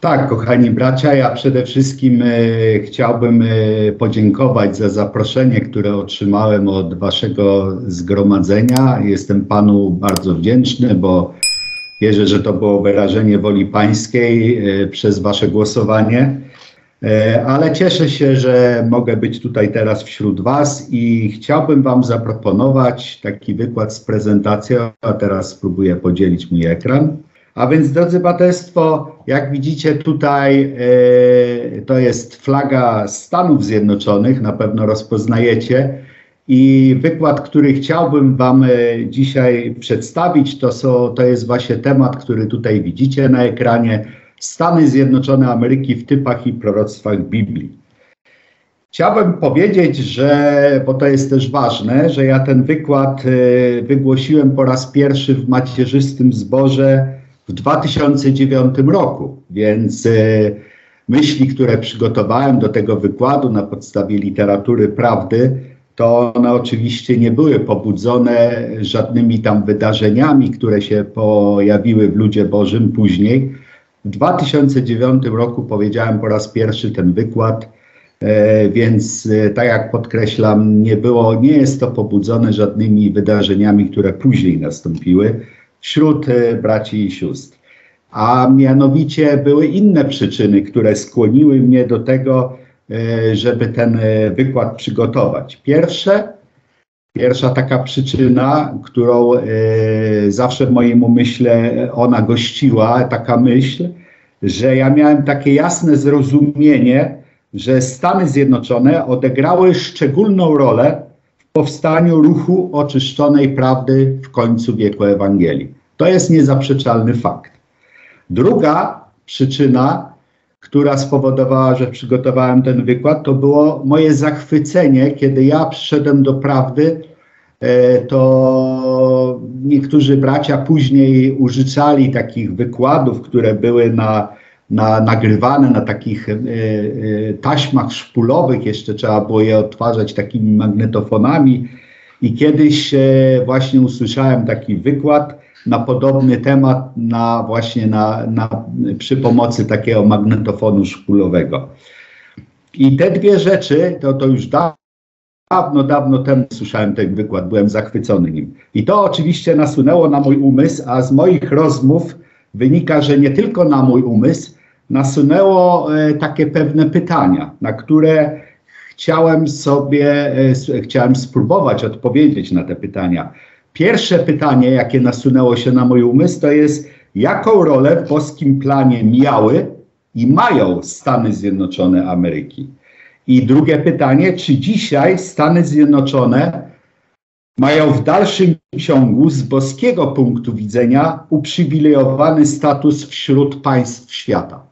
Tak, kochani bracia, ja przede wszystkim e, chciałbym e, podziękować za zaproszenie, które otrzymałem od waszego zgromadzenia. Jestem panu bardzo wdzięczny, bo wierzę, że to było wyrażenie woli pańskiej e, przez wasze głosowanie. Ale cieszę się, że mogę być tutaj teraz wśród Was i chciałbym Wam zaproponować taki wykład z prezentacją, a teraz spróbuję podzielić mój ekran. A więc, drodzy Państwo, jak widzicie tutaj, e, to jest flaga Stanów Zjednoczonych, na pewno rozpoznajecie. I wykład, który chciałbym Wam e, dzisiaj przedstawić, to, są, to jest właśnie temat, który tutaj widzicie na ekranie Stany Zjednoczone Ameryki w typach i proroctwach Biblii. Chciałbym powiedzieć, że, bo to jest też ważne, że ja ten wykład e, wygłosiłem po raz pierwszy w macierzystym zborze w 2009 roku, więc e, myśli, które przygotowałem do tego wykładu na podstawie literatury prawdy, to one oczywiście nie były pobudzone żadnymi tam wydarzeniami, które się pojawiły w ludzie Bożym później, w 2009 roku powiedziałem po raz pierwszy ten wykład, e, więc e, tak jak podkreślam, nie było, nie jest to pobudzone żadnymi wydarzeniami, które później nastąpiły wśród e, braci i sióstr. A mianowicie były inne przyczyny, które skłoniły mnie do tego, żeby ten wykład przygotować. Pierwsze, Pierwsza taka przyczyna, którą e, zawsze w moim umyśle ona gościła, taka myśl, że ja miałem takie jasne zrozumienie, że Stany Zjednoczone odegrały szczególną rolę powstaniu ruchu oczyszczonej prawdy w końcu wieku Ewangelii. To jest niezaprzeczalny fakt. Druga przyczyna, która spowodowała, że przygotowałem ten wykład, to było moje zachwycenie, kiedy ja przyszedłem do prawdy E, to niektórzy bracia później użyczali takich wykładów, które były na, na, nagrywane na takich e, e, taśmach szpulowych, jeszcze trzeba było je odtwarzać takimi magnetofonami. I kiedyś właśnie usłyszałem taki wykład na podobny temat, na właśnie na, na, przy pomocy takiego magnetofonu szpulowego. I te dwie rzeczy, to, to już dawno dawno, dawno temu słyszałem ten wykład, byłem zachwycony nim. I to oczywiście nasunęło na mój umysł, a z moich rozmów wynika, że nie tylko na mój umysł, nasunęło e, takie pewne pytania, na które chciałem sobie, e, chciałem spróbować odpowiedzieć na te pytania. Pierwsze pytanie, jakie nasunęło się na mój umysł, to jest, jaką rolę w boskim planie miały i mają Stany Zjednoczone Ameryki? I drugie pytanie, czy dzisiaj Stany Zjednoczone mają w dalszym ciągu z boskiego punktu widzenia uprzywilejowany status wśród państw świata?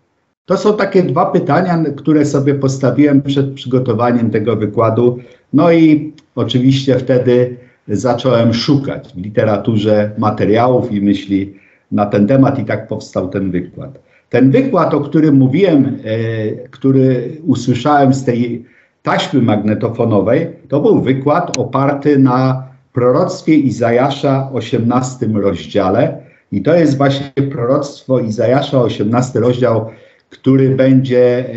To są takie dwa pytania, które sobie postawiłem przed przygotowaniem tego wykładu. No i oczywiście wtedy zacząłem szukać w literaturze materiałów i myśli na ten temat i tak powstał ten wykład. Ten wykład, o którym mówiłem, e, który usłyszałem z tej taśmy magnetofonowej, to był wykład oparty na proroctwie Izajasza 18 rozdziale. I to jest właśnie proroctwo Izajasza 18 rozdział, który będzie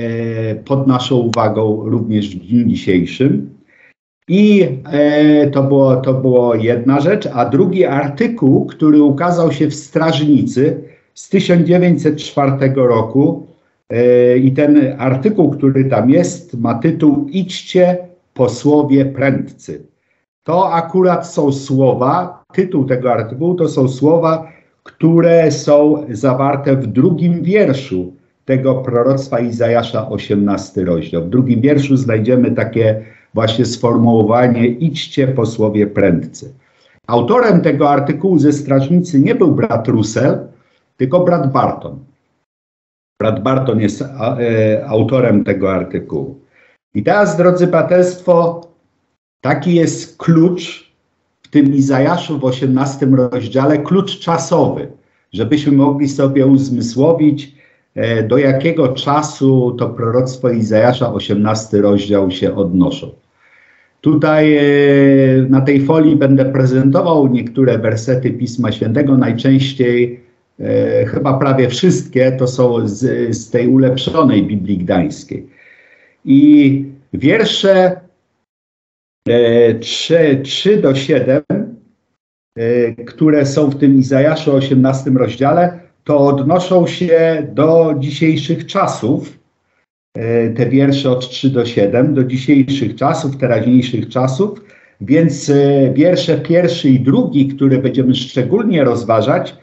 e, pod naszą uwagą również w dniu dzisiejszym. I e, to, było, to było jedna rzecz, a drugi artykuł, który ukazał się w Strażnicy, z 1904 roku e, i ten artykuł, który tam jest, ma tytuł Idźcie posłowie prędcy. To akurat są słowa, tytuł tego artykułu to są słowa, które są zawarte w drugim wierszu tego proroctwa Izajasza, 18 rozdział. W drugim wierszu znajdziemy takie właśnie sformułowanie idźcie posłowie prędcy. Autorem tego artykułu ze strażnicy nie był brat Russell, tylko brat Barton. Brat Barton jest a, e, autorem tego artykułu. I teraz, drodzy braterstwo, taki jest klucz w tym Izajaszu w 18 rozdziale, klucz czasowy, żebyśmy mogli sobie uzmysłowić, do jakiego czasu to proroctwo Izajasza 18 rozdział się odnoszą. Tutaj e, na tej folii będę prezentował niektóre wersety Pisma Świętego, najczęściej e, chyba prawie wszystkie to są z, z tej ulepszonej Biblii Gdańskiej. I wiersze e, 3, 3 do 7, e, które są w tym Izajaszu 18 rozdziale, to odnoszą się do dzisiejszych czasów. E, te wiersze od 3 do 7, do dzisiejszych czasów, teraźniejszych czasów. Więc e, wiersze pierwszy i drugi, które będziemy szczególnie rozważać,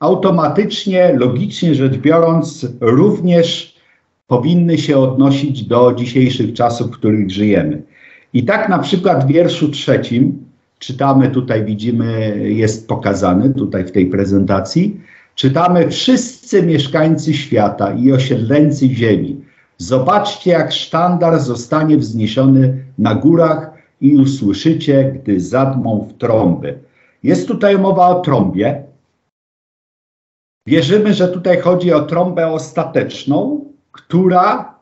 automatycznie, logicznie rzecz biorąc, również powinny się odnosić do dzisiejszych czasów, w których żyjemy. I tak na przykład w wierszu trzecim, czytamy tutaj, widzimy, jest pokazany tutaj w tej prezentacji, czytamy wszyscy mieszkańcy świata i osiedleńcy ziemi. Zobaczcie, jak sztandar zostanie wzniesiony na górach i usłyszycie, gdy zadmą w trąby. Jest tutaj mowa o trąbie. Wierzymy, że tutaj chodzi o trąbę ostateczną, która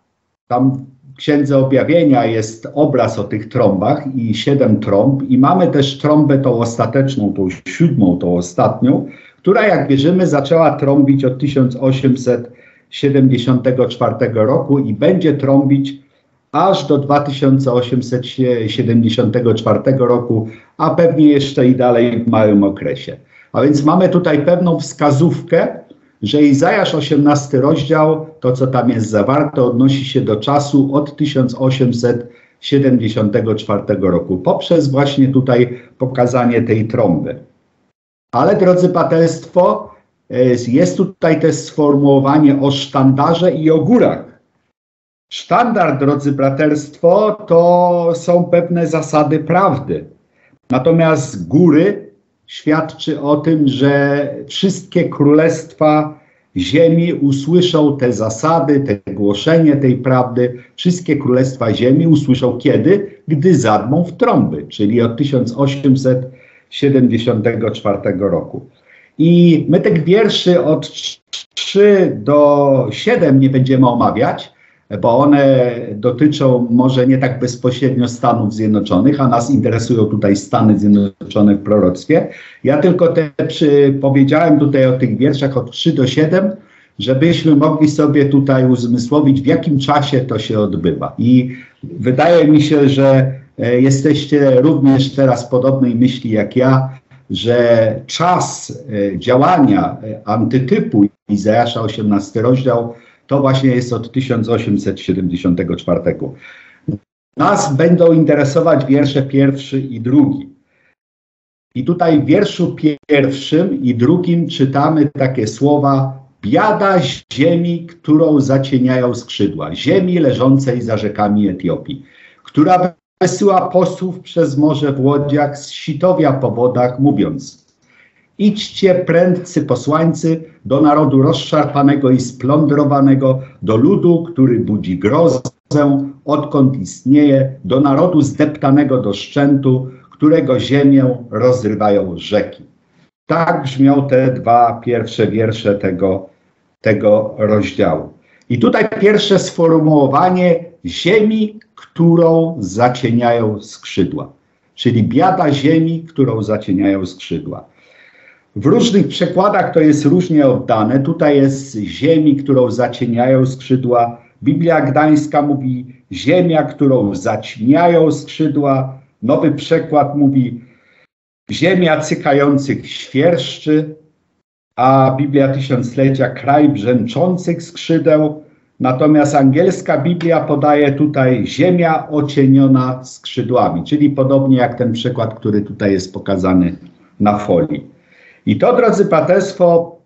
tam w Księdze Objawienia jest obraz o tych trąbach i siedem trąb i mamy też trąbę tą ostateczną, tą siódmą, tą ostatnią, która jak wierzymy zaczęła trąbić od 1874 roku i będzie trąbić aż do 2874 roku, a pewnie jeszcze i dalej w małym okresie. A więc mamy tutaj pewną wskazówkę, że Izajasz 18 rozdział, to co tam jest zawarte, odnosi się do czasu od 1874 roku, poprzez właśnie tutaj pokazanie tej trąby. Ale drodzy Patelstwo, e, jest tutaj też sformułowanie o sztandarze i o górach. Sztandar, drodzy braterstwo, to są pewne zasady prawdy. Natomiast góry świadczy o tym, że wszystkie królestwa ziemi usłyszą te zasady, te głoszenie tej prawdy. Wszystkie królestwa ziemi usłyszą kiedy? Gdy zadmą w trąby, czyli od 1874 roku. I my tych wierszy od 3 do 7 nie będziemy omawiać, bo one dotyczą może nie tak bezpośrednio Stanów Zjednoczonych, a nas interesują tutaj Stany Zjednoczone w proroctwie. Ja tylko te przy, powiedziałem tutaj o tych wierszach od 3 do 7, żebyśmy mogli sobie tutaj uzmysłowić, w jakim czasie to się odbywa. I wydaje mi się, że jesteście również teraz podobnej myśli jak ja, że czas e, działania e, antytypu Izajasza 18 rozdział to właśnie jest od 1874. Nas będą interesować wiersze pierwszy i drugi. I tutaj w wierszu pierwszym i drugim czytamy takie słowa Biada ziemi, którą zacieniają skrzydła, ziemi leżącej za rzekami Etiopii, która wysyła posłów przez morze w łodziach z sitowia po wodach, mówiąc Idźcie prędcy posłańcy do narodu rozszarpanego i splądrowanego, do ludu, który budzi grozę, odkąd istnieje, do narodu zdeptanego do szczętu, którego ziemię rozrywają rzeki. Tak brzmią te dwa pierwsze wiersze tego, tego rozdziału. I tutaj pierwsze sformułowanie ziemi, którą zacieniają skrzydła. Czyli biada ziemi, którą zacieniają skrzydła. W różnych przekładach to jest różnie oddane. Tutaj jest ziemi, którą zacieniają skrzydła. Biblia Gdańska mówi ziemia, którą zaćmiają skrzydła. Nowy przekład mówi ziemia cykających świerszczy, a Biblia Tysiąclecia kraj brzęczących skrzydeł. Natomiast angielska Biblia podaje tutaj ziemia ocieniona skrzydłami, czyli podobnie jak ten przykład, który tutaj jest pokazany na folii. I to, drodzy Paterstwo,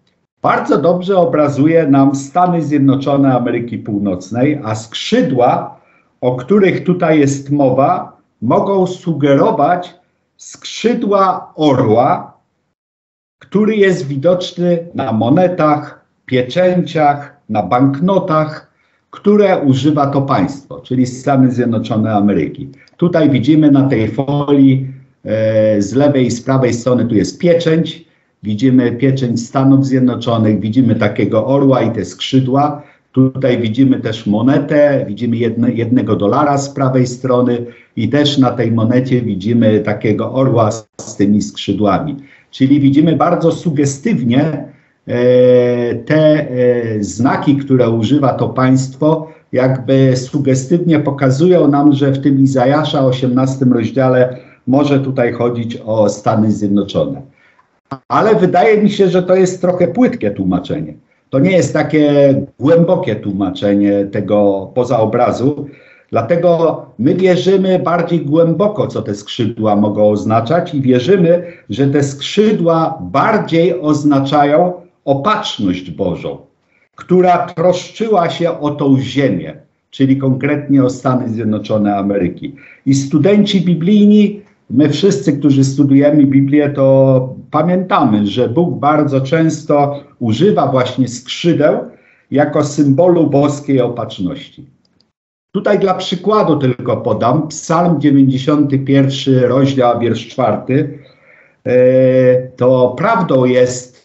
bardzo dobrze obrazuje nam Stany Zjednoczone Ameryki Północnej, a skrzydła, o których tutaj jest mowa, mogą sugerować skrzydła orła, który jest widoczny na monetach, pieczęciach, na banknotach, które używa to państwo, czyli Stany Zjednoczone Ameryki. Tutaj widzimy na tej folii e, z lewej i z prawej strony tu jest pieczęć, Widzimy pieczęć Stanów Zjednoczonych, widzimy takiego orła i te skrzydła. Tutaj widzimy też monetę, widzimy jedne, jednego dolara z prawej strony i też na tej monecie widzimy takiego orła z, z tymi skrzydłami. Czyli widzimy bardzo sugestywnie, te znaki, które używa to państwo, jakby sugestywnie pokazują nam, że w tym Izajasza 18 rozdziale może tutaj chodzić o Stany Zjednoczone. Ale wydaje mi się, że to jest trochę płytkie tłumaczenie. To nie jest takie głębokie tłumaczenie tego poza obrazu, dlatego my wierzymy bardziej głęboko, co te skrzydła mogą oznaczać i wierzymy, że te skrzydła bardziej oznaczają opatrzność Bożą, która troszczyła się o tą ziemię, czyli konkretnie o Stany Zjednoczone Ameryki. I studenci biblijni My wszyscy, którzy studujemy Biblię, to pamiętamy, że Bóg bardzo często używa właśnie skrzydeł jako symbolu boskiej opatrzności. Tutaj dla przykładu tylko podam Psalm 91, rozdział, wiersz 4. E, to prawdą jest,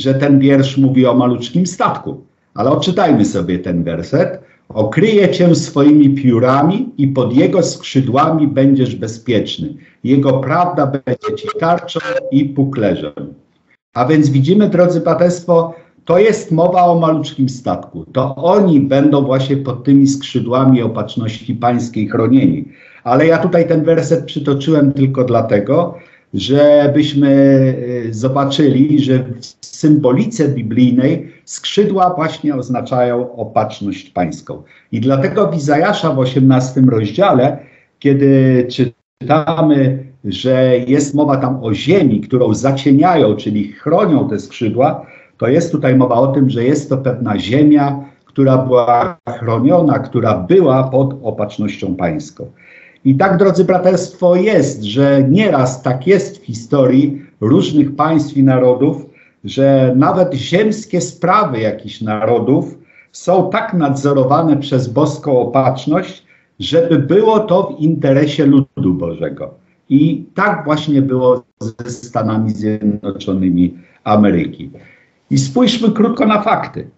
że ten wiersz mówi o maluczkim statku, ale odczytajmy sobie ten werset. Okryje cię swoimi piórami i pod jego skrzydłami będziesz bezpieczny. Jego prawda będzie ci tarczą i puklerzem. A więc widzimy, drodzy Państwo, to jest mowa o maluczkim statku. To oni będą właśnie pod tymi skrzydłami opatrzności pańskiej chronieni. Ale ja tutaj ten werset przytoczyłem tylko dlatego, żebyśmy y, zobaczyli, że w symbolice biblijnej skrzydła właśnie oznaczają opatrzność pańską. I dlatego w Izajasza w 18 rozdziale, kiedy czytamy, że jest mowa tam o ziemi, którą zacieniają, czyli chronią te skrzydła, to jest tutaj mowa o tym, że jest to pewna ziemia, która była chroniona, która była pod opatrznością pańską. I tak, drodzy braterstwo, jest, że nieraz tak jest w historii różnych państw i narodów, że nawet ziemskie sprawy jakichś narodów są tak nadzorowane przez boską opatrzność, żeby było to w interesie ludu Bożego. I tak właśnie było ze Stanami Zjednoczonymi Ameryki. I spójrzmy krótko na fakty.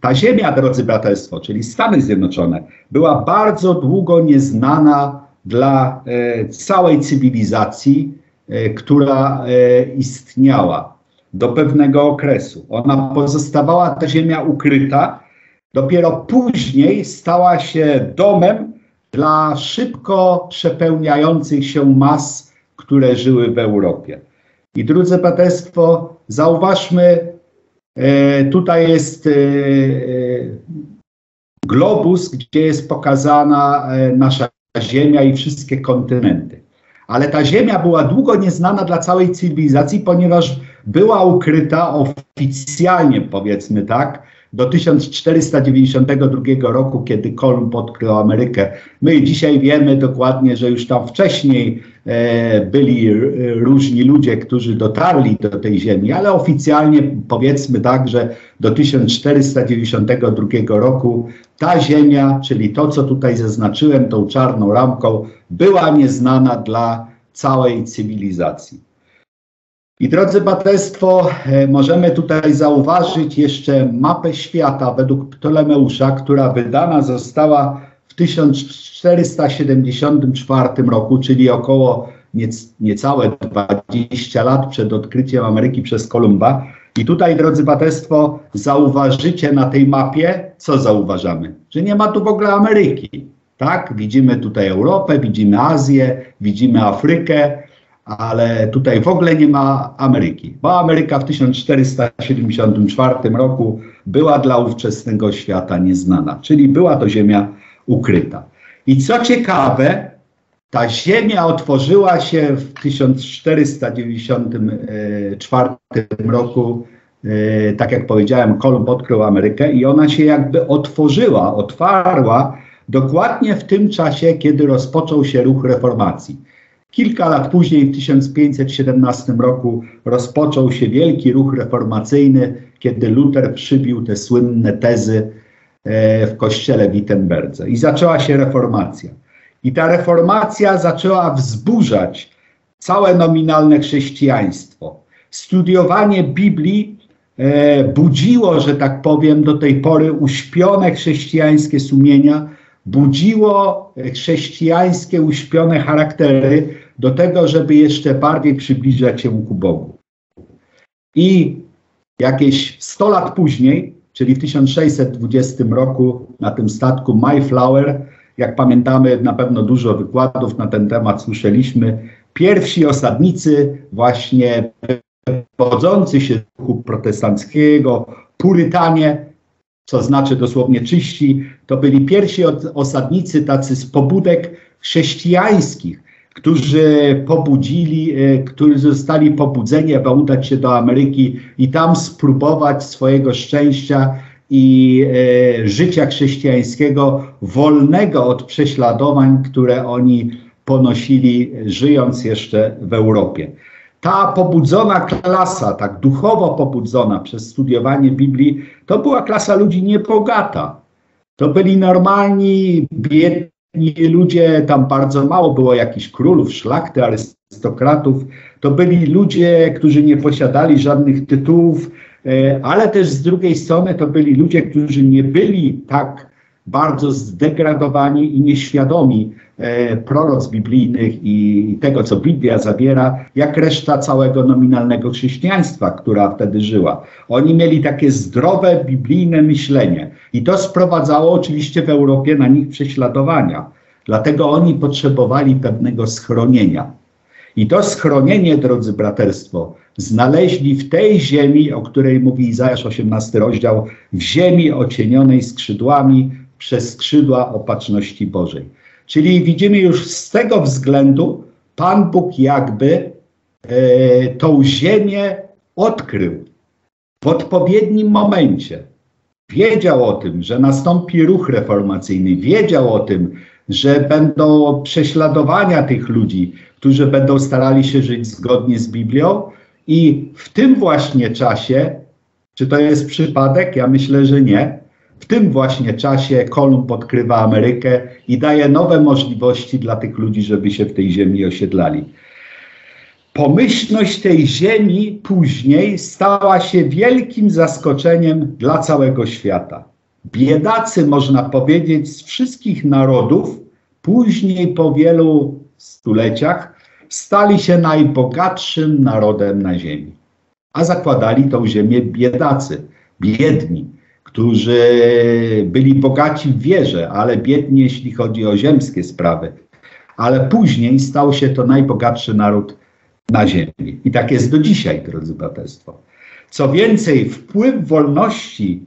Ta ziemia, drodzy braterstwo, czyli Stany Zjednoczone, była bardzo długo nieznana dla e, całej cywilizacji, e, która e, istniała do pewnego okresu. Ona pozostawała, ta ziemia ukryta, dopiero później stała się domem dla szybko przepełniających się mas, które żyły w Europie. I drodzy Państwo, zauważmy, tutaj jest globus, gdzie jest pokazana nasza Ziemia i wszystkie kontynenty. Ale ta Ziemia była długo nieznana dla całej cywilizacji, ponieważ była ukryta oficjalnie, powiedzmy tak, do 1492 roku, kiedy Kolumb odkrył Amerykę. My dzisiaj wiemy dokładnie, że już tam wcześniej byli różni ludzie, którzy dotarli do tej ziemi, ale oficjalnie powiedzmy tak, że do 1492 roku ta ziemia, czyli to, co tutaj zaznaczyłem tą czarną ramką, była nieznana dla całej cywilizacji. I drodzy Państwo, e, możemy tutaj zauważyć jeszcze mapę świata według Ptolemeusza, która wydana została w 1474 roku, czyli około niecałe 20 lat przed odkryciem Ameryki przez Kolumba. I tutaj, drodzy Państwo, zauważycie na tej mapie, co zauważamy? Że nie ma tu w ogóle Ameryki. Tak? Widzimy tutaj Europę, widzimy Azję, widzimy Afrykę, ale tutaj w ogóle nie ma Ameryki, bo Ameryka w 1474 roku była dla ówczesnego świata nieznana, czyli była to ziemia ukryta. I co ciekawe, ta ziemia otworzyła się w 1494 roku, e, tak jak powiedziałem, Kolumb odkrył Amerykę i ona się jakby otworzyła, otwarła dokładnie w tym czasie, kiedy rozpoczął się ruch reformacji. Kilka lat później, w 1517 roku, rozpoczął się wielki ruch reformacyjny, kiedy Luther przybił te słynne tezy w kościele w Wittenberdze i zaczęła się reformacja. I ta reformacja zaczęła wzburzać całe nominalne chrześcijaństwo. Studiowanie Biblii e, budziło, że tak powiem, do tej pory uśpione chrześcijańskie sumienia, budziło chrześcijańskie uśpione charaktery do tego, żeby jeszcze bardziej przybliżać się ku Bogu. I Jakieś 100 lat później, czyli w 1620 roku na tym statku Mayflower, jak pamiętamy, na pewno dużo wykładów na ten temat słyszeliśmy, pierwsi osadnicy właśnie wodzący się z ruchu protestanckiego, purytanie, co znaczy dosłownie czyści, to byli pierwsi osadnicy tacy z pobudek chrześcijańskich, którzy pobudzili, e, którzy zostali pobudzeni, aby udać się do Ameryki i tam spróbować swojego szczęścia i e, życia chrześcijańskiego, wolnego od prześladowań, które oni ponosili, żyjąc jeszcze w Europie. Ta pobudzona klasa, tak duchowo pobudzona przez studiowanie Biblii, to była klasa ludzi niebogata. To byli normalni, biedni ludzie, tam bardzo mało było jakichś królów, szlachty, arystokratów. To byli ludzie, którzy nie posiadali żadnych tytułów, e, ale też z drugiej strony to byli ludzie, którzy nie byli tak bardzo zdegradowani i nieświadomi e, proroc biblijnych i tego, co Biblia zawiera, jak reszta całego nominalnego chrześcijaństwa, która wtedy żyła. Oni mieli takie zdrowe biblijne myślenie i to sprowadzało oczywiście w Europie na nich prześladowania. Dlatego oni potrzebowali pewnego schronienia. I to schronienie, drodzy braterstwo, znaleźli w tej ziemi, o której mówi Izajasz 18 rozdział, w ziemi ocienionej skrzydłami, przez skrzydła opatrzności Bożej. Czyli widzimy już z tego względu, Pan Bóg jakby e, tą ziemię odkrył w odpowiednim momencie. Wiedział o tym, że nastąpi ruch reformacyjny, wiedział o tym, że będą prześladowania tych ludzi, którzy będą starali się żyć zgodnie z Biblią, i w tym właśnie czasie, czy to jest przypadek? Ja myślę, że nie w tym właśnie czasie Kolumb odkrywa Amerykę i daje nowe możliwości dla tych ludzi, żeby się w tej ziemi osiedlali. Pomyślność tej ziemi później stała się wielkim zaskoczeniem dla całego świata. Biedacy, można powiedzieć, z wszystkich narodów, później po wielu stuleciach, stali się najbogatszym narodem na ziemi. A zakładali tą ziemię biedacy, biedni którzy byli bogaci w wierze, ale biedni, jeśli chodzi o ziemskie sprawy. Ale później stał się to najbogatszy naród na ziemi. I tak jest do dzisiaj, drodzy braterstwo. Co więcej, wpływ wolności,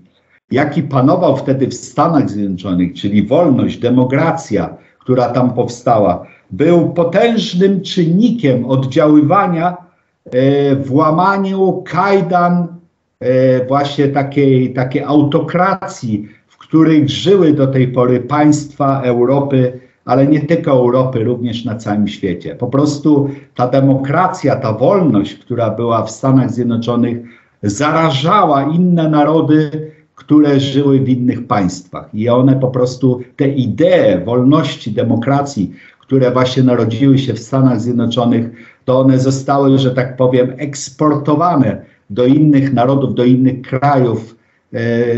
jaki panował wtedy w Stanach Zjednoczonych, czyli wolność, demokracja, która tam powstała, był potężnym czynnikiem oddziaływania e, w łamaniu kajdan E, właśnie takiej, takiej autokracji, w której żyły do tej pory państwa Europy, ale nie tylko Europy, również na całym świecie. Po prostu ta demokracja, ta wolność, która była w Stanach Zjednoczonych, zarażała inne narody, które żyły w innych państwach. I one po prostu, te idee wolności, demokracji, które właśnie narodziły się w Stanach Zjednoczonych, to one zostały, że tak powiem, eksportowane do innych narodów, do innych krajów,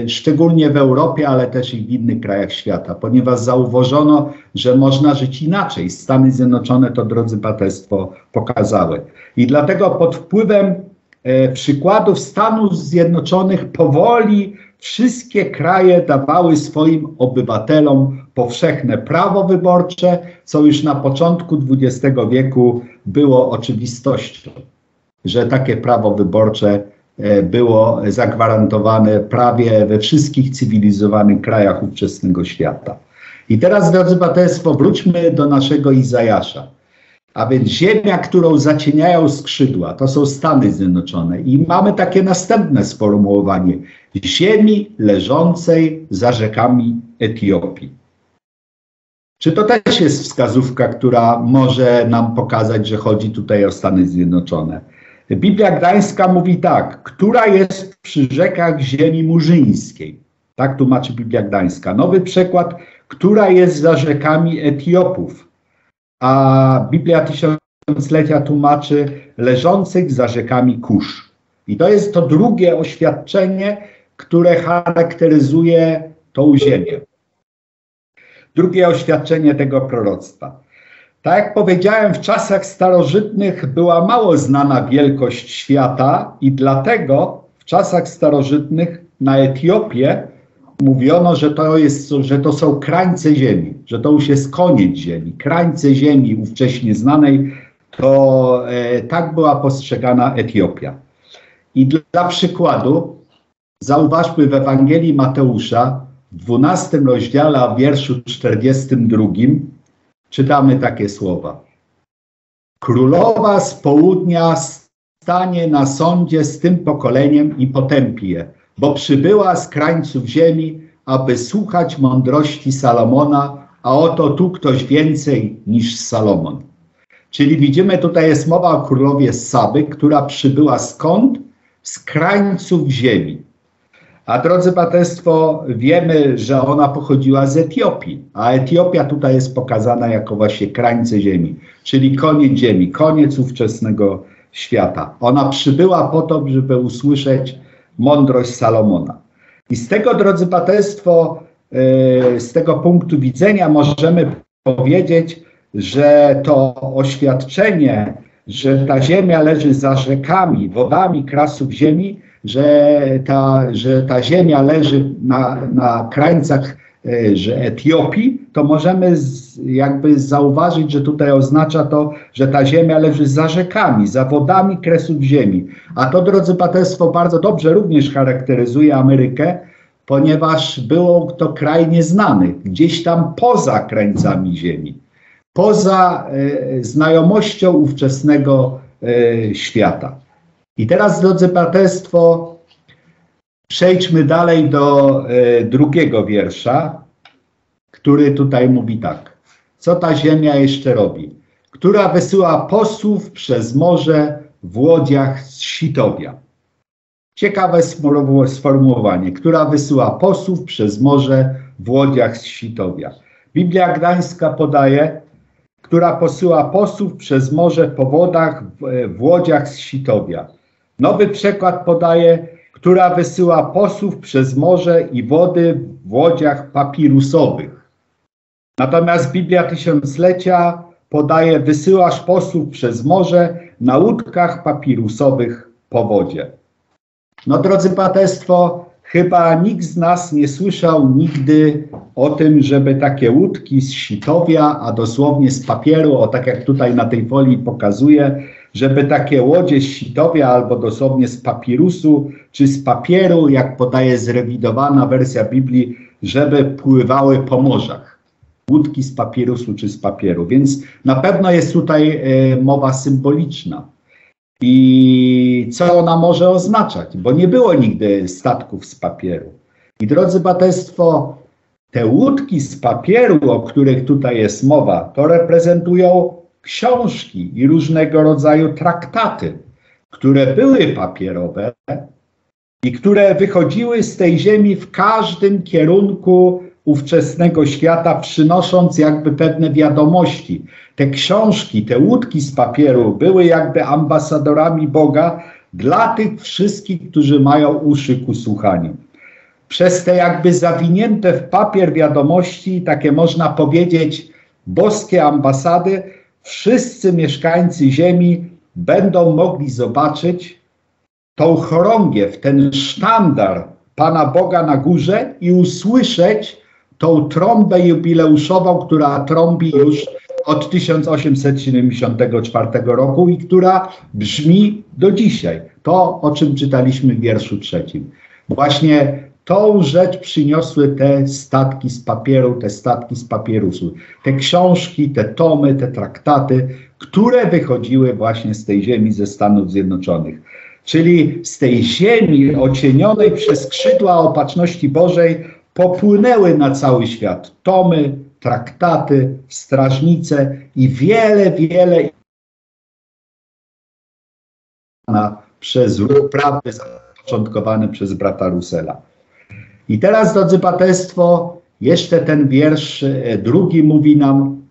szczególnie w Europie, ale też i w innych krajach świata, ponieważ zauważono, że można żyć inaczej. Stany Zjednoczone to, drodzy braterstwo, pokazały. I dlatego pod wpływem e, przykładów Stanów Zjednoczonych powoli wszystkie kraje dawały swoim obywatelom powszechne prawo wyborcze, co już na początku XX wieku było oczywistością że takie prawo wyborcze e, było zagwarantowane prawie we wszystkich cywilizowanych krajach ówczesnego świata. I teraz, drodzy Państwo, wróćmy do naszego Izajasza. A więc ziemia, którą zacieniają skrzydła, to są Stany Zjednoczone. I mamy takie następne sformułowanie: ziemi leżącej za rzekami Etiopii. Czy to też jest wskazówka, która może nam pokazać, że chodzi tutaj o Stany Zjednoczone? Biblia Gdańska mówi tak, która jest przy rzekach ziemi murzyńskiej. Tak tłumaczy Biblia Gdańska. Nowy przekład, która jest za rzekami Etiopów. A Biblia Tysiąclecia tłumaczy leżących za rzekami Kusz. I to jest to drugie oświadczenie, które charakteryzuje tą ziemię. Drugie oświadczenie tego proroctwa. Tak jak powiedziałem, w czasach starożytnych była mało znana wielkość świata i dlatego w czasach starożytnych na Etiopię mówiono, że to, jest, że to są krańce ziemi, że to już jest koniec ziemi. Krańce ziemi ówcześnie znanej, to e, tak była postrzegana Etiopia. I dla, dla przykładu, zauważmy w Ewangelii Mateusza, w 12 rozdziale, a wierszu 42, czytamy takie słowa. Królowa z południa stanie na sądzie z tym pokoleniem i potępi je, bo przybyła z krańców ziemi, aby słuchać mądrości Salomona, a oto tu ktoś więcej niż Salomon. Czyli widzimy, tutaj jest mowa o królowie Saby, która przybyła skąd? Z krańców ziemi. A drodzy Państwo, wiemy, że ona pochodziła z Etiopii, a Etiopia tutaj jest pokazana jako właśnie krańce ziemi, czyli koniec ziemi, koniec ówczesnego świata. Ona przybyła po to, żeby usłyszeć mądrość Salomona. I z tego, drodzy Państwo, yy, z tego punktu widzenia możemy powiedzieć, że to oświadczenie, że ta ziemia leży za rzekami, wodami krasów ziemi, że ta, że ta ziemia leży na, na krańcach e, że Etiopii, to możemy z, jakby zauważyć, że tutaj oznacza to, że ta ziemia leży za rzekami, za wodami kresów ziemi. A to, drodzy Państwo, bardzo dobrze również charakteryzuje Amerykę, ponieważ był to kraj nieznany, gdzieś tam poza krańcami ziemi, poza e, znajomością ówczesnego e, świata. I teraz, drodzy Państwo, przejdźmy dalej do e, drugiego wiersza, który tutaj mówi tak. Co ta ziemia jeszcze robi? Która wysyła posłów przez morze w łodziach z Sitowia. Ciekawe sformułowanie. Która wysyła posłów przez morze w łodziach z Sitowia. Biblia Gdańska podaje, która posyła posłów przez morze po wodach w, w łodziach z Sitowia. Nowy przekład podaje, która wysyła posłów przez morze i wody w łodziach papirusowych. Natomiast Biblia Tysiąclecia podaje, wysyłasz posłów przez morze na łódkach papirusowych po wodzie. No drodzy Państwo, chyba nikt z nas nie słyszał nigdy o tym, żeby takie łódki z sitowia, a dosłownie z papieru, o tak jak tutaj na tej folii pokazuje, żeby takie łodzie z sitowia albo dosłownie z papirusu czy z papieru, jak podaje zrewidowana wersja Biblii, żeby pływały po morzach. Łódki z papirusu czy z papieru. Więc na pewno jest tutaj e, mowa symboliczna. I co ona może oznaczać? Bo nie było nigdy statków z papieru. I drodzy Państwo, te łódki z papieru, o których tutaj jest mowa, to reprezentują książki i różnego rodzaju traktaty, które były papierowe i które wychodziły z tej ziemi w każdym kierunku ówczesnego świata, przynosząc jakby pewne wiadomości. Te książki, te łódki z papieru były jakby ambasadorami Boga dla tych wszystkich, którzy mają uszy ku słuchaniu. Przez te jakby zawinięte w papier wiadomości, takie można powiedzieć, boskie ambasady, wszyscy mieszkańcy Ziemi będą mogli zobaczyć tą chorągiew, ten sztandar Pana Boga na górze i usłyszeć tą trąbę jubileuszową, która trąbi już od 1874 roku i która brzmi do dzisiaj. To, o czym czytaliśmy w wierszu trzecim. Właśnie Tą rzecz przyniosły te statki z papieru, te statki z papierusu, te książki, te tomy, te traktaty, które wychodziły właśnie z tej ziemi ze Stanów Zjednoczonych. Czyli z tej ziemi ocienionej przez skrzydła opatrzności Bożej popłynęły na cały świat tomy, traktaty, strażnice i wiele, wiele przez prawdy zapoczątkowany przez brata Rusela. I teraz, drodzy Państwo, jeszcze ten wiersz e, drugi mówi nam,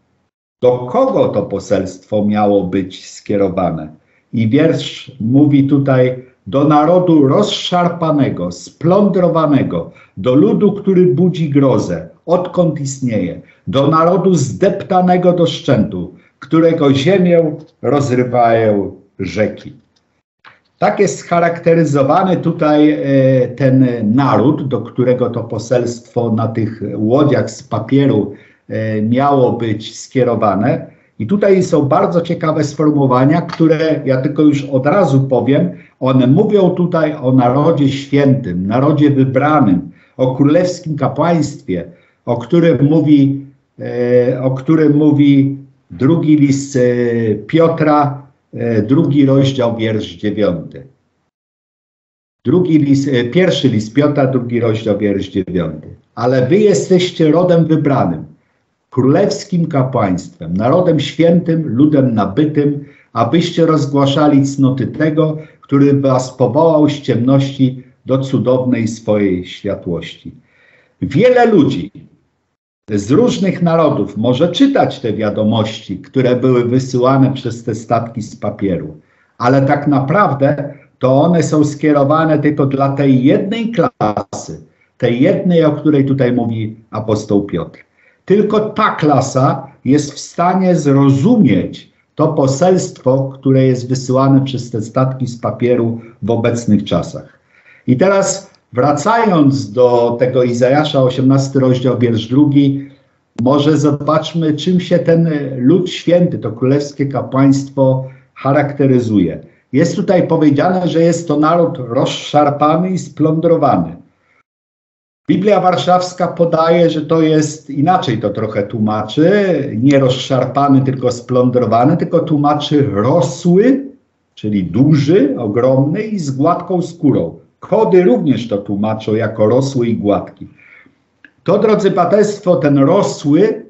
do kogo to poselstwo miało być skierowane. I wiersz mówi tutaj do narodu rozszarpanego, splądrowanego, do ludu, który budzi grozę, odkąd istnieje, do narodu zdeptanego do szczętu, którego ziemię rozrywają rzeki. Tak jest scharakteryzowany tutaj e, ten naród, do którego to poselstwo na tych łodziach z papieru e, miało być skierowane. I tutaj są bardzo ciekawe sformułowania, które ja tylko już od razu powiem. One mówią tutaj o narodzie świętym, narodzie wybranym, o królewskim kapłaństwie, o którym mówi, e, o którym mówi drugi list Piotra, drugi rozdział, wiersz dziewiąty. Drugi list, e, pierwszy list Piotra, drugi rozdział, wiersz dziewiąty. Ale wy jesteście rodem wybranym, królewskim kapłaństwem, narodem świętym, ludem nabytym, abyście rozgłaszali cnoty tego, który was powołał z ciemności do cudownej swojej światłości. Wiele ludzi, z różnych narodów może czytać te wiadomości, które były wysyłane przez te statki z papieru, ale tak naprawdę to one są skierowane tylko dla tej jednej klasy, tej jednej, o której tutaj mówi apostoł Piotr. Tylko ta klasa jest w stanie zrozumieć to poselstwo, które jest wysyłane przez te statki z papieru w obecnych czasach. I teraz Wracając do tego Izajasza, 18 rozdział, wiersz drugi, może zobaczmy, czym się ten lud święty, to królewskie kapłaństwo charakteryzuje. Jest tutaj powiedziane, że jest to naród rozszarpany i splądrowany. Biblia Warszawska podaje, że to jest inaczej to trochę tłumaczy, nie rozszarpany, tylko splądrowany, tylko tłumaczy rosły, czyli duży, ogromny i z gładką skórą. Kody również to tłumaczą jako rosły i gładki. To, drodzy Państwo, ten rosły,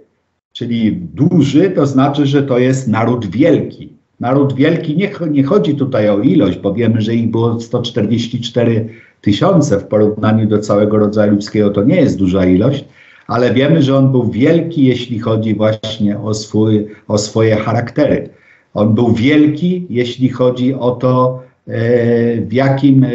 czyli duży, to znaczy, że to jest naród wielki. Naród wielki, nie, nie chodzi tutaj o ilość, bo wiemy, że ich było 144 tysiące w porównaniu do całego rodzaju ludzkiego, to nie jest duża ilość, ale wiemy, że on był wielki, jeśli chodzi właśnie o, swój, o swoje charaktery. On był wielki, jeśli chodzi o to, w, jakim, e,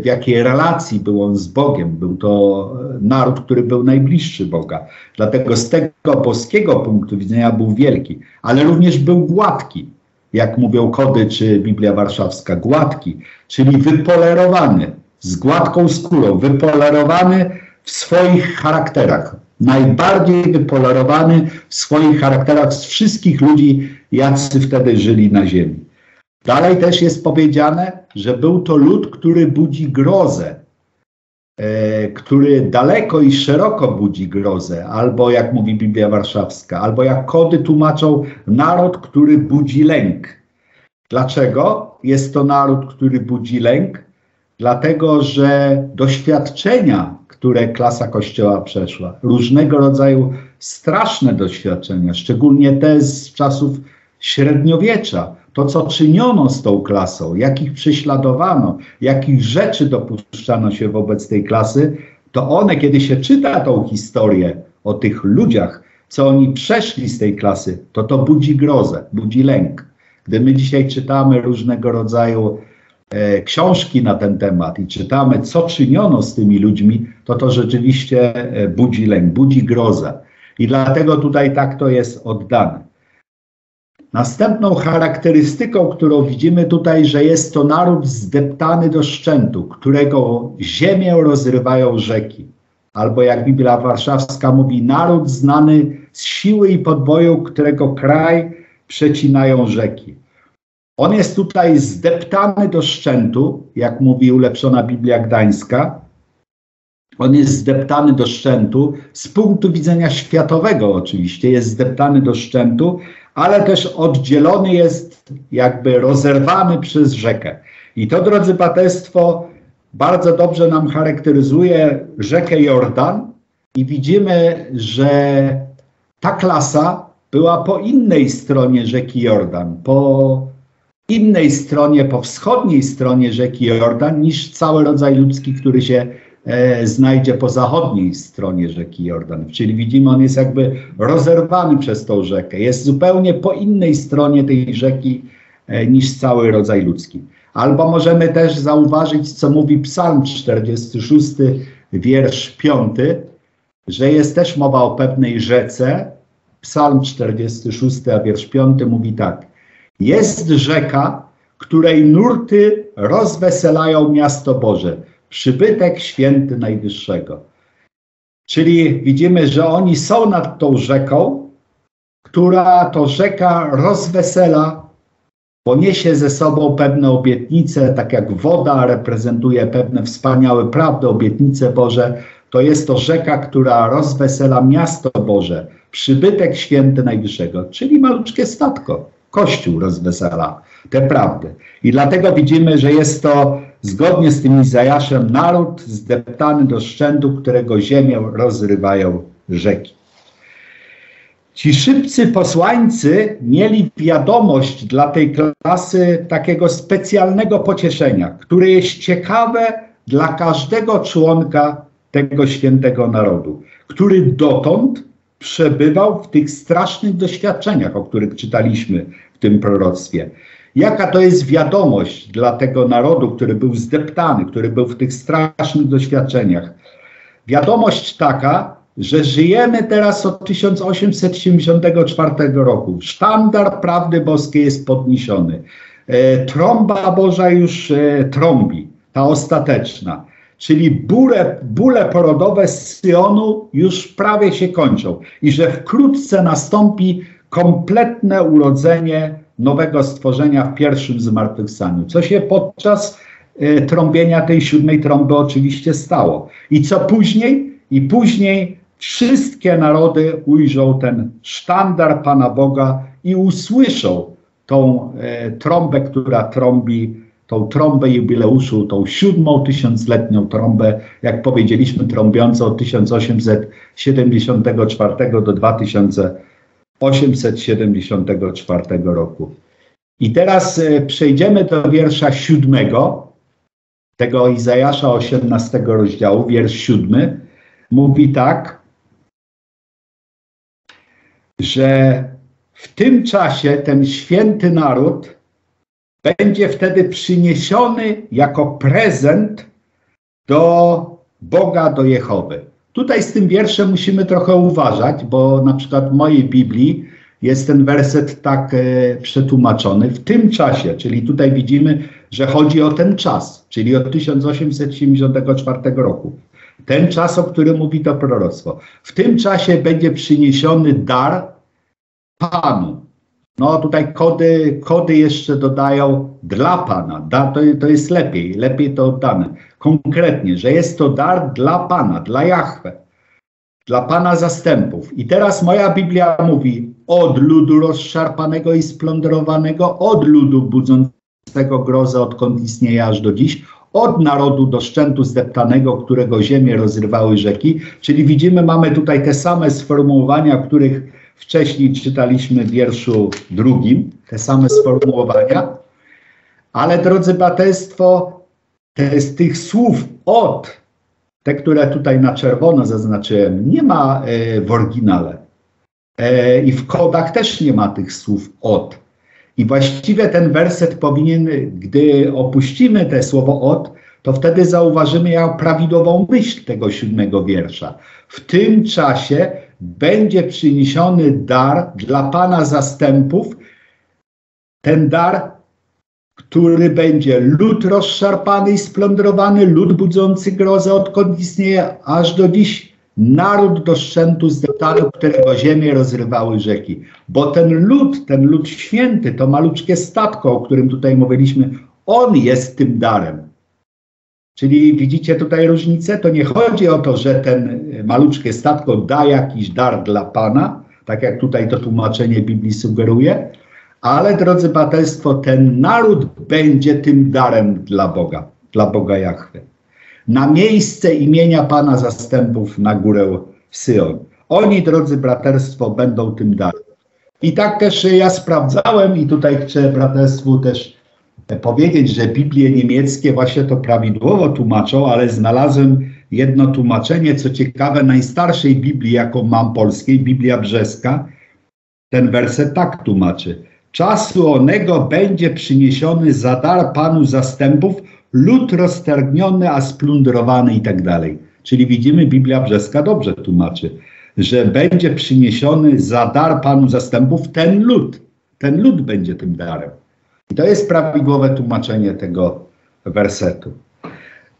w jakiej relacji był on z Bogiem. Był to naród, który był najbliższy Boga. Dlatego z tego boskiego punktu widzenia był wielki, ale również był gładki, jak mówią kody czy Biblia Warszawska, gładki, czyli wypolerowany, z gładką skórą, wypolerowany w swoich charakterach. Najbardziej wypolerowany w swoich charakterach z wszystkich ludzi, jacy wtedy żyli na ziemi. Dalej też jest powiedziane, że był to lud, który budzi grozę, e, który daleko i szeroko budzi grozę, albo jak mówi Biblia Warszawska, albo jak kody tłumaczą, naród, który budzi lęk. Dlaczego jest to naród, który budzi lęk? Dlatego, że doświadczenia, które klasa Kościoła przeszła, różnego rodzaju straszne doświadczenia, szczególnie te z czasów średniowiecza, to, co czyniono z tą klasą, jakich prześladowano, jakich rzeczy dopuszczano się wobec tej klasy, to one, kiedy się czyta tą historię o tych ludziach, co oni przeszli z tej klasy, to to budzi grozę, budzi lęk. Gdy my dzisiaj czytamy różnego rodzaju e, książki na ten temat i czytamy, co czyniono z tymi ludźmi, to to rzeczywiście e, budzi lęk, budzi grozę. I dlatego tutaj tak to jest oddane. Następną charakterystyką, którą widzimy tutaj, że jest to naród zdeptany do szczętu, którego ziemię rozrywają rzeki. Albo jak Biblia Warszawska mówi, naród znany z siły i podboju, którego kraj przecinają rzeki. On jest tutaj zdeptany do szczętu, jak mówi ulepszona Biblia Gdańska. On jest zdeptany do szczętu z punktu widzenia światowego, oczywiście, jest zdeptany do szczętu, ale też oddzielony jest, jakby rozerwany przez rzekę. I to, drodzy Państwo, bardzo dobrze nam charakteryzuje rzekę Jordan i widzimy, że ta klasa była po innej stronie rzeki Jordan, po innej stronie, po wschodniej stronie rzeki Jordan niż cały rodzaj ludzki, który się znajdzie po zachodniej stronie rzeki Jordan. Czyli widzimy, on jest jakby rozerwany przez tą rzekę. Jest zupełnie po innej stronie tej rzeki e, niż cały rodzaj ludzki. Albo możemy też zauważyć, co mówi Psalm 46, wiersz 5, że jest też mowa o pewnej rzece. Psalm 46, a wiersz 5 mówi tak. Jest rzeka, której nurty rozweselają miasto Boże, przybytek święty Najwyższego. Czyli widzimy, że oni są nad tą rzeką, która to rzeka rozwesela, bo niesie ze sobą pewne obietnice, tak jak woda reprezentuje pewne wspaniałe prawdy, obietnice Boże, to jest to rzeka, która rozwesela miasto Boże, przybytek święty Najwyższego, czyli maluczkie statko. Kościół rozwesela te prawdy. I dlatego widzimy, że jest to zgodnie z tym Izajaszem naród zdeptany do szczędu, którego ziemię rozrywają rzeki. Ci szybcy posłańcy mieli wiadomość dla tej klasy takiego specjalnego pocieszenia, które jest ciekawe dla każdego członka tego świętego narodu, który dotąd przebywał w tych strasznych doświadczeniach, o których czytaliśmy w tym proroctwie. Jaka to jest wiadomość dla tego narodu, który był zdeptany, który był w tych strasznych doświadczeniach? Wiadomość taka, że żyjemy teraz od 1874 roku. Sztandar prawdy boskiej jest podniesiony. E, trąba Boża już e, trąbi, ta ostateczna. Czyli bóle, bóle porodowe z Syonu już prawie się kończą i że wkrótce nastąpi kompletne urodzenie nowego stworzenia w pierwszym zmartwychwstaniu, co się podczas y, trąbienia tej siódmej trąby oczywiście stało. I co później? I później wszystkie narody ujrzą ten sztandar Pana Boga i usłyszą tą y, trąbę, która trąbi tą trąbę jubileuszu, tą siódmą tysiącletnią trąbę, jak powiedzieliśmy, trąbiącą od 1874 do 2874 roku. I teraz e, przejdziemy do wiersza siódmego, tego Izajasza 18 rozdziału, wiersz siódmy, mówi tak, że w tym czasie ten święty naród będzie wtedy przyniesiony jako prezent do Boga, do Jehowy. Tutaj z tym wierszem musimy trochę uważać, bo na przykład w mojej Biblii jest ten werset tak e, przetłumaczony w tym czasie, czyli tutaj widzimy, że chodzi o ten czas, czyli od 1874 roku. Ten czas, o którym mówi to proroctwo. W tym czasie będzie przyniesiony dar Panu. No tutaj kody, kody jeszcze dodają dla Pana. Da, to, to jest lepiej, lepiej to oddane. Konkretnie, że jest to dar dla Pana, dla Jahwe, dla Pana zastępów. I teraz moja Biblia mówi od ludu rozszarpanego i splądrowanego, od ludu budzącego grozę, odkąd istnieje aż do dziś, od narodu do szczętu zdeptanego, którego ziemię rozrywały rzeki. Czyli widzimy, mamy tutaj te same sformułowania, których Wcześniej czytaliśmy w wierszu drugim te same sformułowania, ale drodzy braterstwo, te, z tych słów od, te, które tutaj na czerwono zaznaczyłem, nie ma e, w oryginale. E, I w kodach też nie ma tych słów od. I właściwie ten werset powinien, gdy opuścimy te słowo od, to wtedy zauważymy jak prawidłową myśl tego siódmego wiersza. W tym czasie będzie przyniesiony dar dla Pana zastępów, ten dar, który będzie lud rozszarpany i splądrowany, lud budzący grozę, odkąd istnieje aż do dziś, naród do szczętu zdeptany, którego ziemię rozrywały rzeki. Bo ten lud, ten lud święty, to maluczkie statko, o którym tutaj mówiliśmy, on jest tym darem. Czyli widzicie tutaj różnicę? To nie chodzi o to, że ten maluczkie statko da jakiś dar dla Pana, tak jak tutaj to tłumaczenie Biblii sugeruje, ale drodzy braterstwo, ten naród będzie tym darem dla Boga, dla Boga Jahwe. Na miejsce imienia Pana zastępów na górę Syjon. Oni, drodzy braterstwo, będą tym darem. I tak też ja sprawdzałem i tutaj chcę braterstwu też powiedzieć, że Biblie niemieckie właśnie to prawidłowo tłumaczą, ale znalazłem jedno tłumaczenie, co ciekawe, najstarszej Biblii, jaką mam polskiej, Biblia Brzeska, ten werset tak tłumaczy. Czasu onego będzie przyniesiony za dar Panu zastępów, lud roztergniony, a splundrowany i tak dalej. Czyli widzimy, Biblia Brzeska dobrze tłumaczy, że będzie przyniesiony za dar Panu zastępów ten lud. Ten lud będzie tym darem. I to jest prawidłowe tłumaczenie tego wersetu.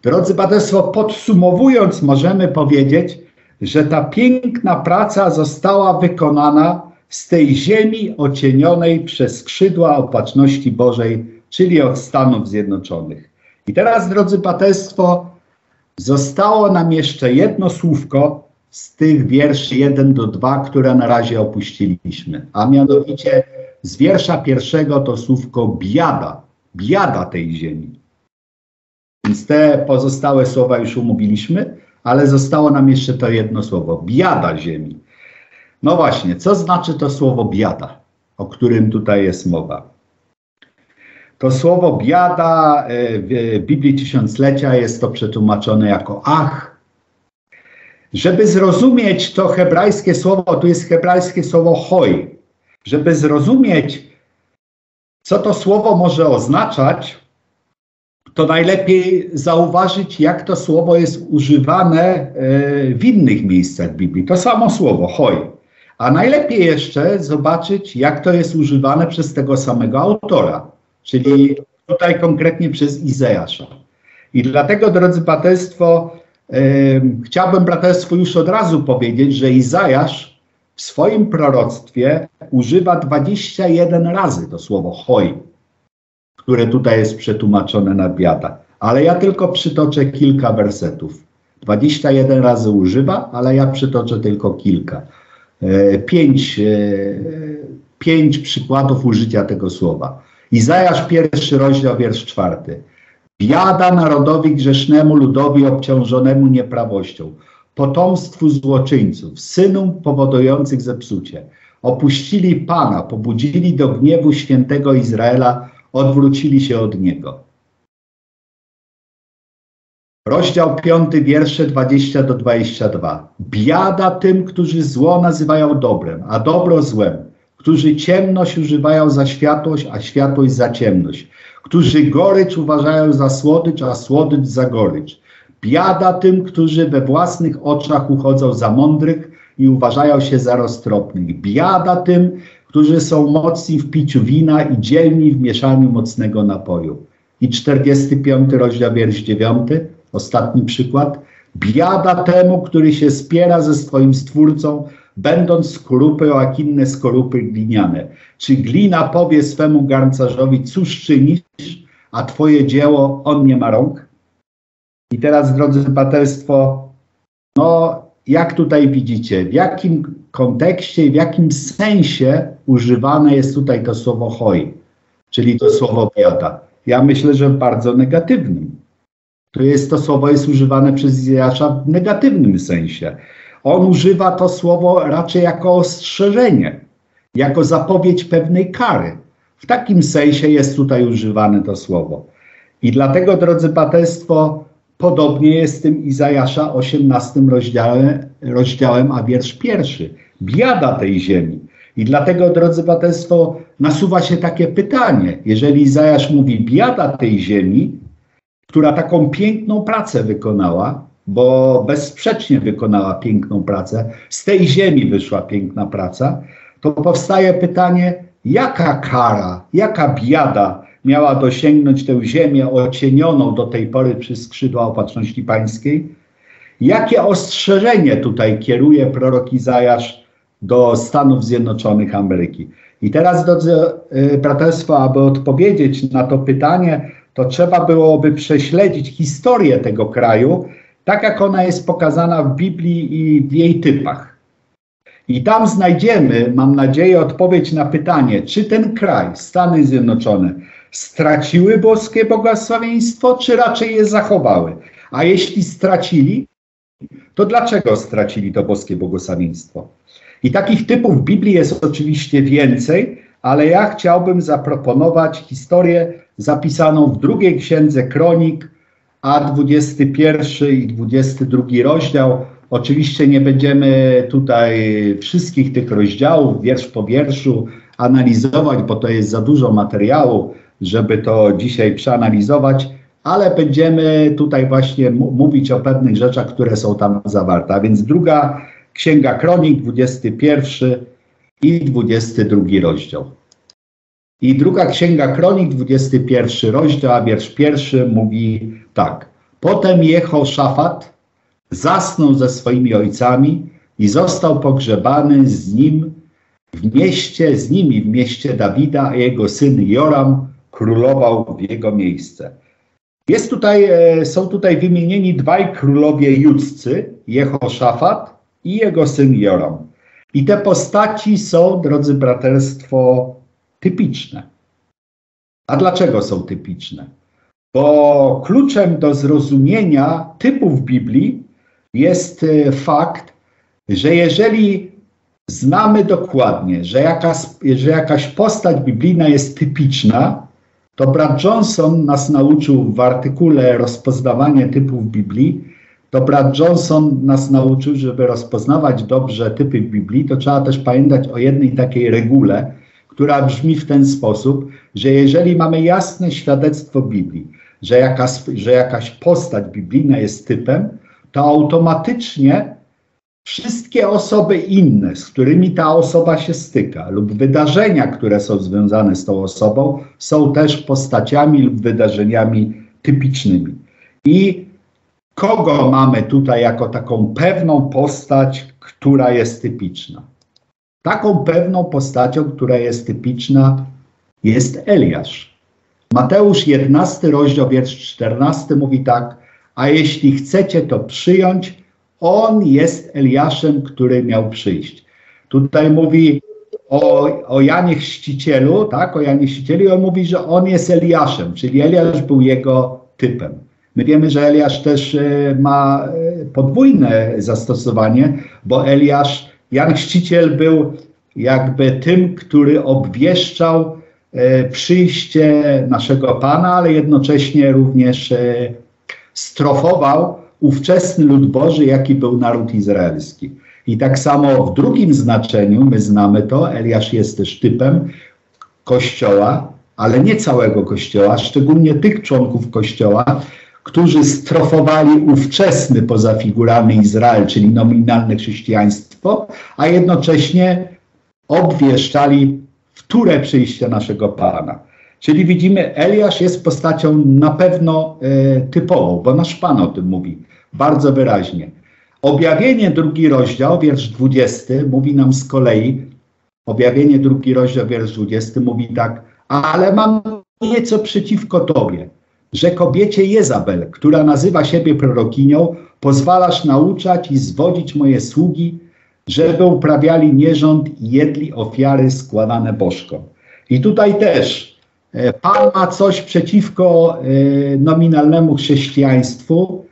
Drodzy Państwo, podsumowując, możemy powiedzieć, że ta piękna praca została wykonana z tej ziemi ocienionej przez skrzydła opatrzności Bożej, czyli od Stanów Zjednoczonych. I teraz, drodzy Państwo, zostało nam jeszcze jedno słówko z tych wierszy 1 do 2, które na razie opuściliśmy, a mianowicie z wiersza pierwszego to słówko biada, biada tej ziemi. Więc te pozostałe słowa już umówiliśmy, ale zostało nam jeszcze to jedno słowo, biada ziemi. No właśnie, co znaczy to słowo biada, o którym tutaj jest mowa? To słowo biada e, w Biblii Tysiąclecia jest to przetłumaczone jako ach. Żeby zrozumieć to hebrajskie słowo, tu jest hebrajskie słowo hoj. Żeby zrozumieć, co to słowo może oznaczać, to najlepiej zauważyć, jak to słowo jest używane e, w innych miejscach Biblii. To samo słowo, hoj. A najlepiej jeszcze zobaczyć, jak to jest używane przez tego samego autora, czyli tutaj konkretnie przez Izajasza. I dlatego, drodzy braterstwo, yy, chciałbym braterstwu już od razu powiedzieć, że Izajasz w swoim proroctwie używa 21 razy to słowo hoj, które tutaj jest przetłumaczone na biada. Ale ja tylko przytoczę kilka wersetów. 21 razy używa, ale ja przytoczę tylko kilka. E, pięć, e, pięć przykładów użycia tego słowa. Izajasz pierwszy rozdział, wiersz czwarty. Biada narodowi grzesznemu, ludowi obciążonemu nieprawością, potomstwu złoczyńców, synom powodujących zepsucie. Opuścili Pana, pobudzili do gniewu świętego Izraela, odwrócili się od Niego. Rozdział 5, wiersze 20 do 22. Biada tym, którzy zło nazywają dobrem, a dobro złem, którzy ciemność używają za światłość, a światłość za ciemność, którzy gorycz uważają za słodycz, a słodycz za gorycz. Biada tym, którzy we własnych oczach uchodzą za mądrych i uważają się za roztropnych. Biada tym, którzy są mocni w piciu wina i dzielni w mieszaniu mocnego napoju. I 45 rozdział, wiersz 9 Ostatni przykład. Biada temu, który się spiera ze swoim stwórcą, będąc skorupą jak inne skorupy gliniane. Czy glina powie swemu garncarzowi, cóż czynisz, a twoje dzieło on nie ma rąk? I teraz, drodzy braterstwo, no jak tutaj widzicie, w jakim kontekście w jakim sensie używane jest tutaj to słowo hoj, czyli to słowo biada? Ja myślę, że w bardzo negatywnym to jest to słowo jest używane przez Izajasza w negatywnym sensie. On używa to słowo raczej jako ostrzeżenie, jako zapowiedź pewnej kary. W takim sensie jest tutaj używane to słowo. I dlatego, drodzy Państwo, podobnie jest z tym Izajasza 18 rozdziałem, rozdziałem, a wiersz pierwszy. Biada tej ziemi. I dlatego, drodzy Państwo, nasuwa się takie pytanie. Jeżeli Izajasz mówi biada tej ziemi, która taką piękną pracę wykonała, bo bezsprzecznie wykonała piękną pracę, z tej ziemi wyszła piękna praca, to powstaje pytanie, jaka kara, jaka biada miała dosięgnąć tę ziemię ocienioną do tej pory przez skrzydła opatrzności pańskiej? Jakie ostrzeżenie tutaj kieruje prorok Izajasz do Stanów Zjednoczonych Ameryki? I teraz, drodzy y, braterstwo, aby odpowiedzieć na to pytanie, to trzeba byłoby prześledzić historię tego kraju, tak jak ona jest pokazana w Biblii i w jej typach. I tam znajdziemy, mam nadzieję, odpowiedź na pytanie, czy ten kraj, Stany Zjednoczone, straciły boskie błogosławieństwo, czy raczej je zachowały. A jeśli stracili, to dlaczego stracili to boskie błogosławieństwo? I takich typów w Biblii jest oczywiście więcej, ale ja chciałbym zaproponować historię zapisaną w drugiej księdze Kronik, a 21 i 22 rozdział. Oczywiście nie będziemy tutaj wszystkich tych rozdziałów, wiersz po wierszu, analizować, bo to jest za dużo materiału, żeby to dzisiaj przeanalizować, ale będziemy tutaj właśnie mówić o pewnych rzeczach, które są tam zawarte. A więc druga księga Kronik, 21 i 22 rozdział. I druga księga Kronik, 21 rozdział, a wiersz pierwszy mówi tak. Potem Jehoszafat zasnął ze swoimi ojcami i został pogrzebany z nim w mieście, z nimi w mieście Dawida, a jego syn Joram królował w jego miejsce. Jest tutaj, e, są tutaj wymienieni dwaj królowie judzcy, Jehoszafat i jego syn Joram. I te postaci są, drodzy braterstwo, typiczne. A dlaczego są typiczne? Bo kluczem do zrozumienia typów Biblii jest e, fakt, że jeżeli znamy dokładnie, że jakaś, że jakaś postać biblijna jest typiczna, to brat Johnson nas nauczył w artykule Rozpoznawanie typów Biblii. To brat Johnson nas nauczył, żeby rozpoznawać dobrze typy Biblii, to trzeba też pamiętać o jednej takiej regule, która brzmi w ten sposób, że jeżeli mamy jasne świadectwo Biblii, że jakaś, że jakaś postać biblijna jest typem, to automatycznie wszystkie osoby inne, z którymi ta osoba się styka, lub wydarzenia, które są związane z tą osobą, są też postaciami lub wydarzeniami typicznymi. I kogo mamy tutaj jako taką pewną postać, która jest typiczna? Taką pewną postacią, która jest typiczna, jest Eliasz. Mateusz 11, rozdział wiersz 14 mówi tak, a jeśli chcecie to przyjąć, on jest Eliaszem, który miał przyjść. Tutaj mówi o, o Janie Chrzcicielu, tak, o Janie Chrzcicielu i on mówi, że on jest Eliaszem, czyli Eliasz był jego typem. My wiemy, że Eliasz też e, ma e, podwójne zastosowanie, bo Eliasz, Jan Chrzciciel był jakby tym, który obwieszczał e, przyjście naszego Pana, ale jednocześnie również strofował ówczesny lud Boży, jaki był naród izraelski. I tak samo w drugim znaczeniu, my znamy to, Eliasz jest też typem Kościoła, ale nie całego Kościoła, szczególnie tych członków Kościoła, którzy strofowali ówczesny poza figurami Izrael, czyli nominalne chrześcijaństwo, a jednocześnie obwieszczali wtóre przyjście naszego Pana. Czyli widzimy, Eliasz jest postacią na pewno e, typową, bo nasz Pan o tym mówi bardzo wyraźnie. Objawienie drugi rozdział, wiersz 20, mówi nam z kolei, objawienie drugi rozdział, wiersz 20 mówi tak, ale mam nieco przeciwko Tobie, że kobiecie Jezabel, która nazywa siebie prorokinią, pozwalasz nauczać i zwodzić moje sługi, żeby uprawiali nierząd i jedli ofiary składane bożkom. I tutaj też e, Pan ma coś przeciwko e, nominalnemu chrześcijaństwu,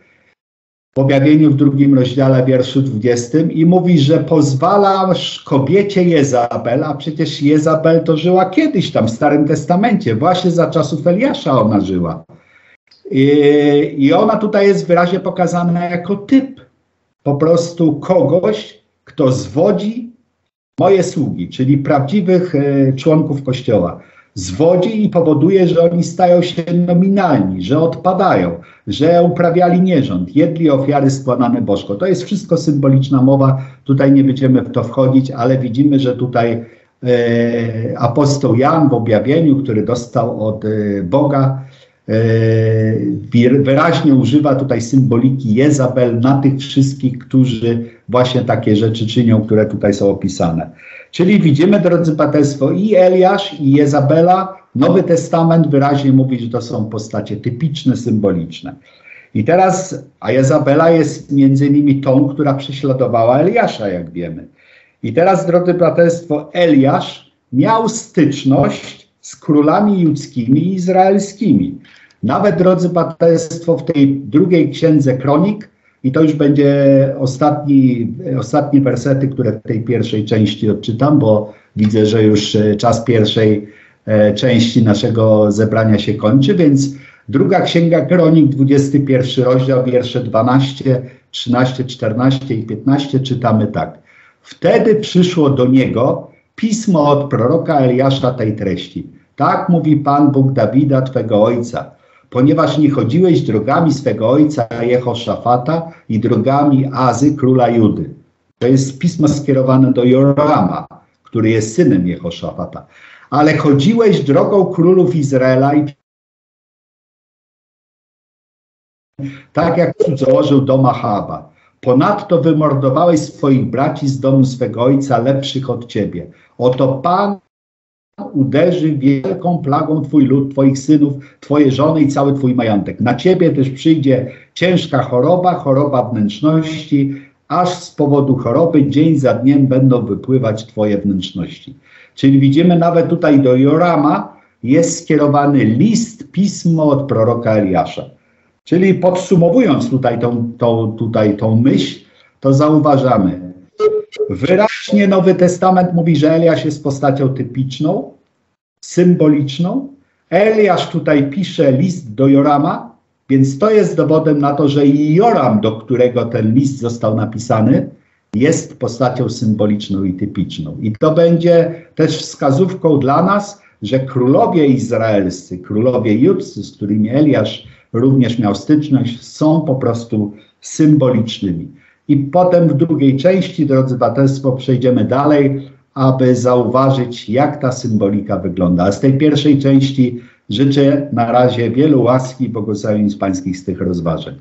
w objawieniu w drugim rozdziale, wierszu 20 i mówi, że pozwalasz kobiecie Jezabel, a przecież Jezabel to żyła kiedyś tam w Starym Testamencie, właśnie za czasów Eliasza ona żyła. I, ona tutaj jest wyraźnie pokazana jako typ po prostu kogoś, kto zwodzi moje sługi, czyli prawdziwych e, członków Kościoła zwodzi i powoduje, że oni stają się nominalni, że odpadają, że uprawiali nierząd, jedli ofiary składane bożko. To jest wszystko symboliczna mowa, tutaj nie będziemy w to wchodzić, ale widzimy, że tutaj e, apostoł Jan w objawieniu, który dostał od e, Boga, wyraźnie używa tutaj symboliki Jezabel na tych wszystkich, którzy właśnie takie rzeczy czynią, które tutaj są opisane. Czyli widzimy, drodzy Państwo, i Eliasz, i Jezabela, Nowy Testament wyraźnie mówi, że to są postacie typiczne, symboliczne. I teraz, a Jezabela jest między innymi tą, która prześladowała Eliasza, jak wiemy. I teraz, drodzy braterstwo, Eliasz miał styczność z królami judzkimi i izraelskimi. Nawet, drodzy braterstwo, w tej drugiej księdze kronik i to już będzie ostatni, ostatnie wersety, które w tej pierwszej części odczytam, bo widzę, że już e, czas pierwszej e, części naszego zebrania się kończy, więc druga księga Kronik, 21 rozdział, wiersze 12, 13, 14 i 15 czytamy tak. Wtedy przyszło do niego pismo od proroka Eliasza tej treści. Tak mówi Pan Bóg Dawida, twego ojca ponieważ nie chodziłeś drogami swego ojca Jehoszafata i drogami Azy, króla Judy. To jest pismo skierowane do Jorama, który jest synem Jehoszafata. ale chodziłeś drogą królów Izraela i tak jak założył dom Ahaba. Ponadto wymordowałeś swoich braci z domu swego ojca, lepszych od ciebie. Oto Pan uderzy wielką plagą twój lud, twoich synów, twoje żony i cały twój majątek. Na ciebie też przyjdzie ciężka choroba, choroba wnętrzności, aż z powodu choroby dzień za dniem będą wypływać twoje wnętrzności. Czyli widzimy nawet tutaj do Jorama jest skierowany list, pismo od proroka Eliasza. Czyli podsumowując tutaj tą, tą, tutaj tą myśl, to zauważamy, wyraźnie Nowy Testament mówi, że Eliasz jest postacią typiczną, symboliczną. Eliasz tutaj pisze list do Jorama, więc to jest dowodem na to, że Joram, do którego ten list został napisany, jest postacią symboliczną i typiczną. I to będzie też wskazówką dla nas, że królowie izraelscy, królowie judscy, z którymi Eliasz również miał styczność, są po prostu symbolicznymi. I potem w drugiej części, drodzy Braterstwo, przejdziemy dalej, aby zauważyć, jak ta symbolika wygląda. A z tej pierwszej części życzę na razie wielu łaski i błogosławieństw pańskich z tych rozważań.